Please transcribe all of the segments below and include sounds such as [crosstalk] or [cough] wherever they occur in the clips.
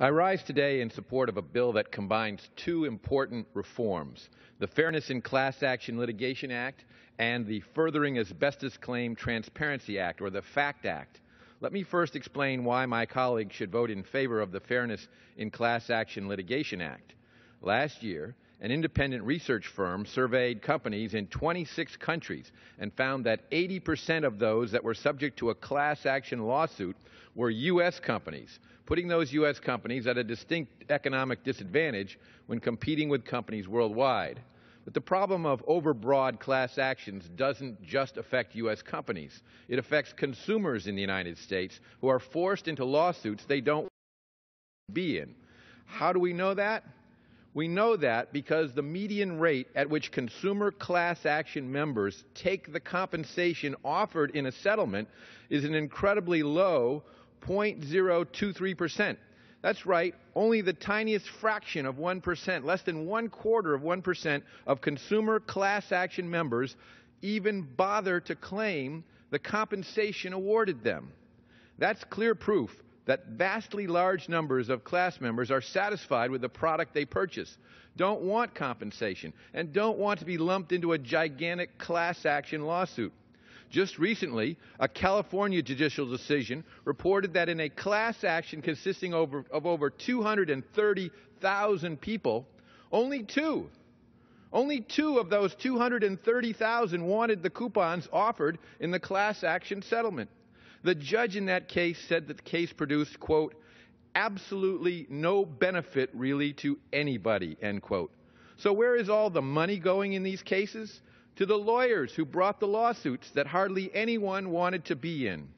I rise today in support of a bill that combines two important reforms the Fairness in Class Action Litigation Act and the Furthering Asbestos Claim Transparency Act, or the FACT Act. Let me first explain why my colleagues should vote in favor of the Fairness in Class Action Litigation Act. Last year, an independent research firm surveyed companies in 26 countries and found that 80% of those that were subject to a class action lawsuit were U.S. companies, putting those U.S. companies at a distinct economic disadvantage when competing with companies worldwide. But the problem of overbroad class actions doesn't just affect U.S. companies. It affects consumers in the United States who are forced into lawsuits they don't be in. How do we know that? We know that because the median rate at which consumer class action members take the compensation offered in a settlement is an incredibly low 0.023%. That's right, only the tiniest fraction of 1%, less than one quarter of 1% of consumer class action members even bother to claim the compensation awarded them. That's clear proof that vastly large numbers of class members are satisfied with the product they purchase, don't want compensation, and don't want to be lumped into a gigantic class action lawsuit. Just recently, a California judicial decision reported that in a class action consisting over, of over 230,000 people, only two, only two of those 230,000 wanted the coupons offered in the class action settlement. The judge in that case said that the case produced, quote, absolutely no benefit really to anybody, end quote. So where is all the money going in these cases? To the lawyers who brought the lawsuits that hardly anyone wanted to be in.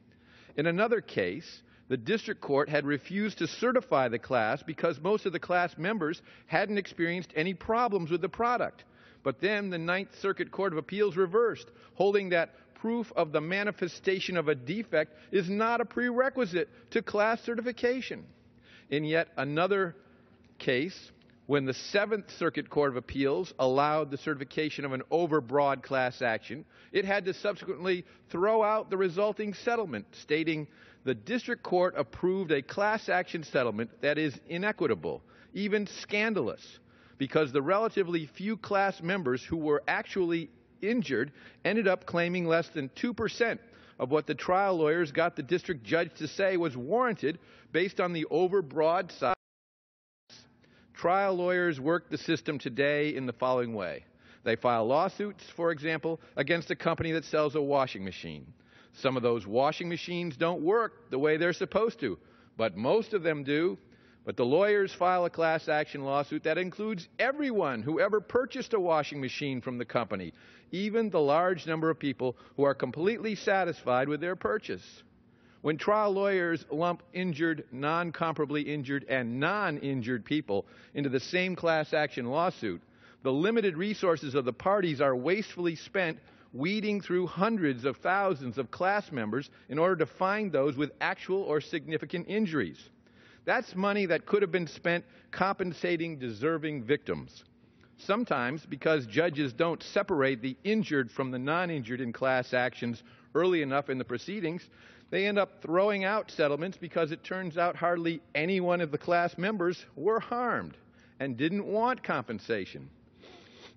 In another case, the district court had refused to certify the class because most of the class members hadn't experienced any problems with the product. But then the Ninth Circuit Court of Appeals reversed, holding that proof of the manifestation of a defect is not a prerequisite to class certification. In yet another case, when the Seventh Circuit Court of Appeals allowed the certification of an overbroad class action, it had to subsequently throw out the resulting settlement, stating the district court approved a class action settlement that is inequitable, even scandalous, because the relatively few class members who were actually injured ended up claiming less than 2% of what the trial lawyers got the district judge to say was warranted based on the overbroad size. Trial lawyers work the system today in the following way. They file lawsuits, for example, against a company that sells a washing machine. Some of those washing machines don't work the way they're supposed to, but most of them do. But the lawyers file a class action lawsuit that includes everyone who ever purchased a washing machine from the company, even the large number of people who are completely satisfied with their purchase. When trial lawyers lump injured, non comparably injured, and non injured people into the same class action lawsuit, the limited resources of the parties are wastefully spent weeding through hundreds of thousands of class members in order to find those with actual or significant injuries. That's money that could have been spent compensating deserving victims. Sometimes, because judges don't separate the injured from the non injured in class actions early enough in the proceedings, they end up throwing out settlements because it turns out hardly any one of the class members were harmed and didn't want compensation.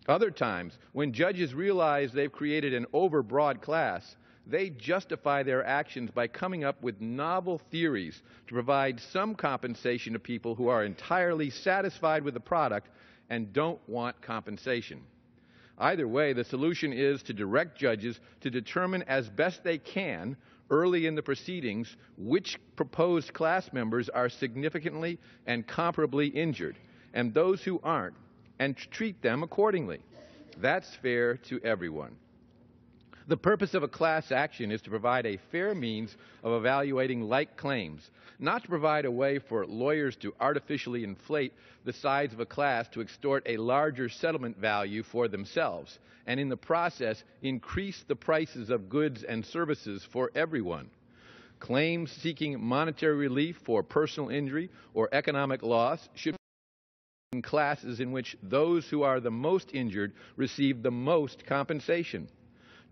Other times, when judges realize they've created an overbroad class, they justify their actions by coming up with novel theories to provide some compensation to people who are entirely satisfied with the product and don't want compensation. Either way, the solution is to direct judges to determine as best they can early in the proceedings which proposed class members are significantly and comparably injured, and those who aren't, and treat them accordingly. That's fair to everyone. The purpose of a class action is to provide a fair means of evaluating like claims, not to provide a way for lawyers to artificially inflate the size of a class to extort a larger settlement value for themselves, and in the process increase the prices of goods and services for everyone. Claims seeking monetary relief for personal injury or economic loss should be in classes in which those who are the most injured receive the most compensation.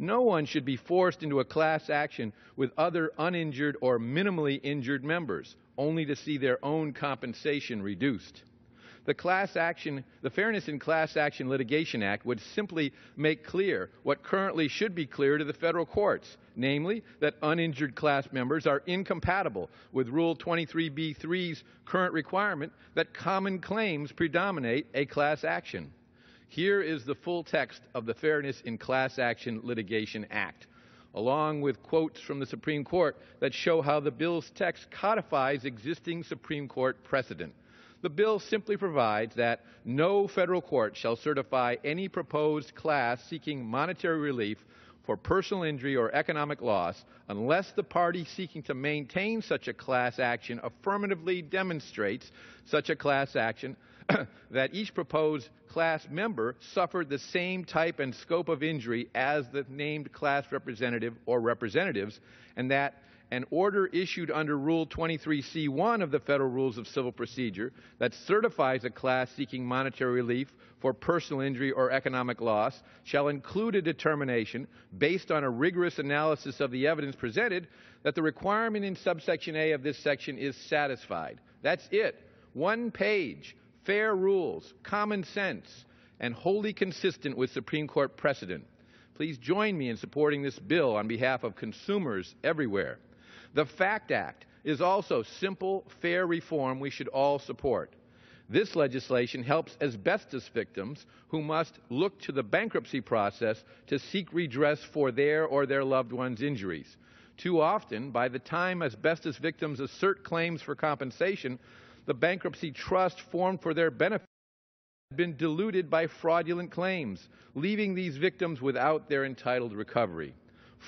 No one should be forced into a class action with other uninjured or minimally injured members, only to see their own compensation reduced. The Class Action, the Fairness in Class Action Litigation Act would simply make clear what currently should be clear to the federal courts, namely that uninjured class members are incompatible with Rule 23b3's current requirement that common claims predominate a class action. Here is the full text of the Fairness in Class Action Litigation Act, along with quotes from the Supreme Court that show how the bill's text codifies existing Supreme Court precedent. The bill simply provides that no federal court shall certify any proposed class seeking monetary relief for personal injury or economic loss unless the party seeking to maintain such a class action affirmatively demonstrates such a class action [coughs] that each proposed class member suffered the same type and scope of injury as the named class representative or representatives, and that an order issued under Rule 23C1 of the Federal Rules of Civil Procedure that certifies a class seeking monetary relief for personal injury or economic loss shall include a determination based on a rigorous analysis of the evidence presented that the requirement in subsection A of this section is satisfied. That's it. One page, fair rules, common sense, and wholly consistent with Supreme Court precedent. Please join me in supporting this bill on behalf of consumers everywhere. The FACT Act is also simple, fair reform we should all support. This legislation helps asbestos victims who must look to the bankruptcy process to seek redress for their or their loved one's injuries. Too often, by the time asbestos victims assert claims for compensation, the bankruptcy trust formed for their benefit has been diluted by fraudulent claims, leaving these victims without their entitled recovery.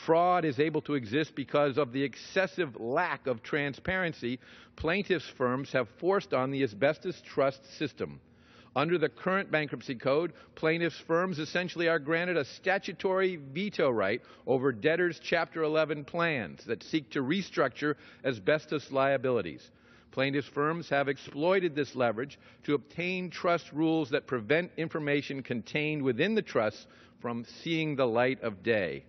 Fraud is able to exist because of the excessive lack of transparency plaintiffs' firms have forced on the asbestos trust system. Under the current bankruptcy code, plaintiffs' firms essentially are granted a statutory veto right over debtors' Chapter 11 plans that seek to restructure asbestos liabilities. Plaintiffs' firms have exploited this leverage to obtain trust rules that prevent information contained within the trusts from seeing the light of day.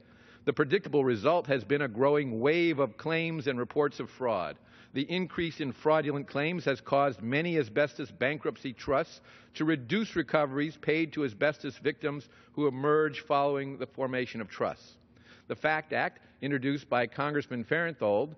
The predictable result has been a growing wave of claims and reports of fraud. The increase in fraudulent claims has caused many asbestos bankruptcy trusts to reduce recoveries paid to asbestos victims who emerge following the formation of trusts. The FACT Act, introduced by Congressman Farenthold,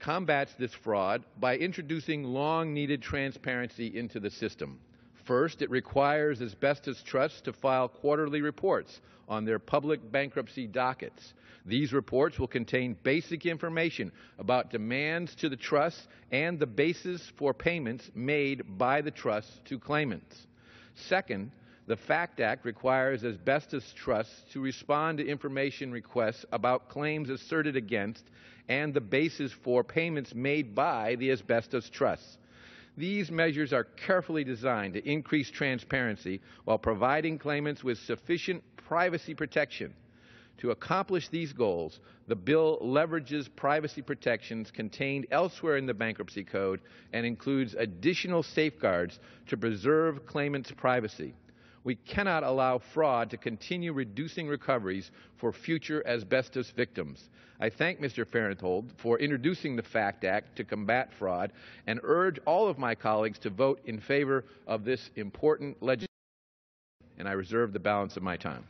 combats this fraud by introducing long needed transparency into the system. First, it requires asbestos trusts to file quarterly reports on their public bankruptcy dockets. These reports will contain basic information about demands to the trusts and the basis for payments made by the trusts to claimants. Second, the FACT Act requires asbestos trusts to respond to information requests about claims asserted against and the basis for payments made by the asbestos trusts. These measures are carefully designed to increase transparency while providing claimants with sufficient privacy protection. To accomplish these goals, the bill leverages privacy protections contained elsewhere in the Bankruptcy Code and includes additional safeguards to preserve claimants' privacy. We cannot allow fraud to continue reducing recoveries for future asbestos victims. I thank Mr. Farenthold for introducing the FACT Act to combat fraud and urge all of my colleagues to vote in favor of this important legislation, and I reserve the balance of my time.